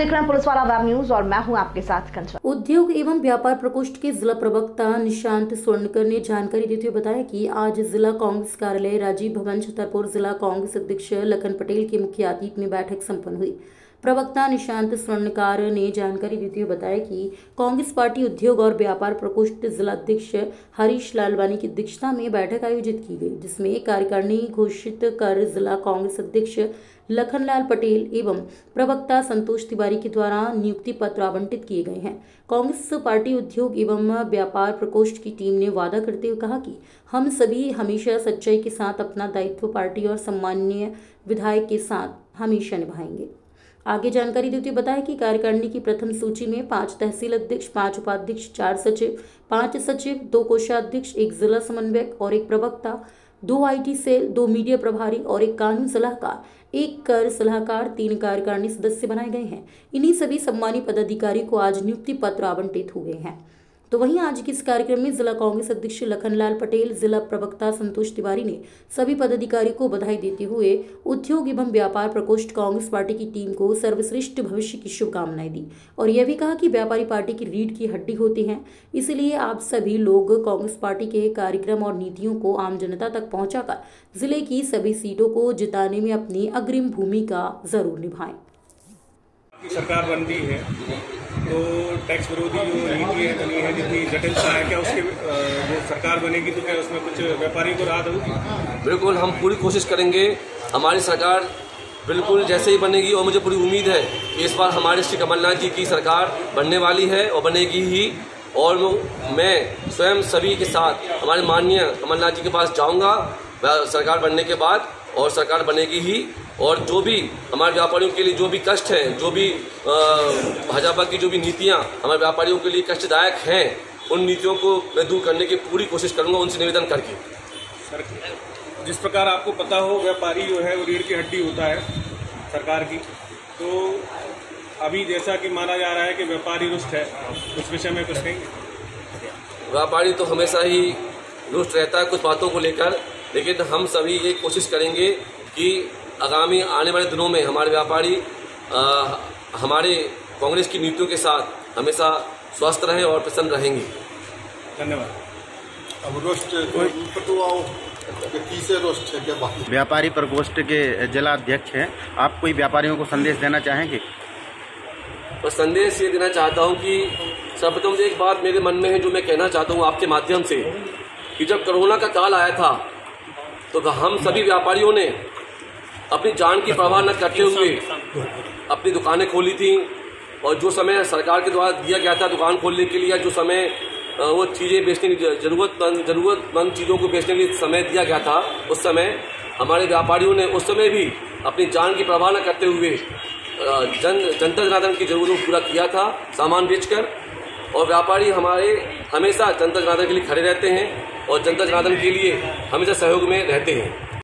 देख रहे हैं, पुलिस वाला वेब न्यूज़ और मैं हूँ आपके साथ कंचन। उद्योग एवं व्यापार प्रकोष्ठ के जिला प्रवक्ता निशांत स्वर्णकर ने जानकारी देते हुए बताया कि आज जिला कांग्रेस कार्यालय राजीव भवन, छतरपुर जिला कांग्रेस अध्यक्ष लखन पटेल के मुख्य अतिथि में बैठक सम्पन्न हुई। प्रवक्ता निशांत स्वर्णकार ने जानकारी देते हुए बताया कि कांग्रेस पार्टी उद्योग और व्यापार प्रकोष्ठ जिलाध्यक्ष हरीश लालवानी की अध्यक्षता में बैठक आयोजित की गई, जिसमें कार्यकारिणी घोषित कर जिला कांग्रेस अध्यक्ष लखनलाल पटेल एवं प्रवक्ता संतोष तिवारी के द्वारा नियुक्ति पत्र आवंटित किए गए हैं। कांग्रेस पार्टी उद्योग एवं व्यापार प्रकोष्ठ की टीम ने वादा करते हुए कहा कि हम सभी हमेशा सच्चाई के साथ अपना दायित्व पार्टी और सम्मान्य विधायक के साथ हमेशा निभाएँगे। आगे जानकारी देते हुए बताया कि कार्यकारिणी की प्रथम सूची में पाँच तहसील अध्यक्ष, पाँच उपाध्यक्ष, चार सचिव, पाँच सचिव, दो कोषाध्यक्ष, एक जिला समन्वयक और एक प्रवक्ता, दो आईटी सेल, दो मीडिया प्रभारी और एक कानून सलाहकार। एक कर सलाहकार, तीन कार्यकारिणी सदस्य बनाए गए हैं। इन्हीं सभी सम्मानित पदाधिकारी को आज नियुक्ति पत्र आवंटित हुए हैं। तो वहीं आज के इस कार्यक्रम में जिला कांग्रेस अध्यक्ष लखनलाल पटेल, जिला प्रवक्ता संतोष तिवारी ने सभी पदाधिकारी को बधाई देते हुए उद्योग एवं व्यापार प्रकोष्ठ कांग्रेस पार्टी की टीम को सर्वश्रेष्ठ भविष्य की शुभकामनाएँ दी और यह भी कहा कि व्यापारी पार्टी की रीढ़ की हड्डी होती है। इसलिए आप सभी लोग कांग्रेस पार्टी के कार्यक्रम और नीतियों को आम जनता तक पहुंचाकर ज़िले की सभी सीटों को जिताने में अपनी अग्रिम भूमिका ज़रूर निभाएँ। सरकार बनती है तो टैक्स विरोधी जो नीति है बनी है, जितनी जटिलता है, क्या उसके जो सरकार बनेगी तो क्या उसमें कुछ व्यापारियों को राहत होगी? बिल्कुल, हम पूरी कोशिश करेंगे, हमारी सरकार बिल्कुल जैसे ही बनेगी, और मुझे पूरी उम्मीद है कि इस बार हमारे श्री कमलनाथ जी की सरकार बनने वाली है और बनेगी ही, और मैं स्वयं सभी के साथ, हमारे माननीय कमलनाथ जी के पास जाऊँगा सरकार बनने के बाद और सरकार बनेगी ही। और जो भी हमारे व्यापारियों के लिए जो भी कष्ट है जो भी भाजपा की जो भी नीतियाँ हमारे व्यापारियों के लिए कष्टदायक हैं उन नीतियों को मैं दूर करने की पूरी कोशिश करूँगा उनसे निवेदन करके। सर जिस प्रकार आपको पता हो व्यापारी जो है वो रीढ़ की हड्डी होता है सरकार की। तो अभी जैसा कि माना जा रहा है कि व्यापारी रुष्ट है उस विषय में कुछ कहेंगे? व्यापारी तो हमेशा ही रुष्ट रहता है कुछ बातों को लेकर। लेकिन हम सभी ये कोशिश करेंगे कि आगामी आने वाले दिनों में हमारे व्यापारी आ, हमारे कांग्रेस की नीतियों के साथ हमेशा स्वस्थ रहें और प्रसन्न रहेंगे। धन्यवाद। अब रोस्ट रोस्ट व्यापारी प्रकोष्ठ के जिला अध्यक्ष हैं। आप कोई व्यापारियों को संदेश देना चाहेंगे? तो संदेश ये देना चाहता हूँ कि सर्वप्रथम एक बात मेरे मन में है जो मैं कहना चाहता हूँ आपके माध्यम से कि जब कोरोना का काल आया था तो हम सभी व्यापारियों ने अपनी जान की परवाह न करते हुए अपनी दुकानें खोली थी और जो समय सरकार के द्वारा दिया गया था दुकान खोलने के लिए, जो समय वो चीज़ें बेचने की जरूरतमंद जरूरतमंद चीज़ों को बेचने के लिए समय दिया गया था, उस समय हमारे व्यापारियों ने उस समय भी अपनी जान की परवाह न करते हुए जन जनता जनार्दन की जरूरतों को पूरा किया था सामान बेचकर और व्यापारी हमारे हमेशा जनता जनार्दन के लिए खड़े रहते हैं। और जनता जनार्दन के लिए हमेशा सहयोग में रहते हैं।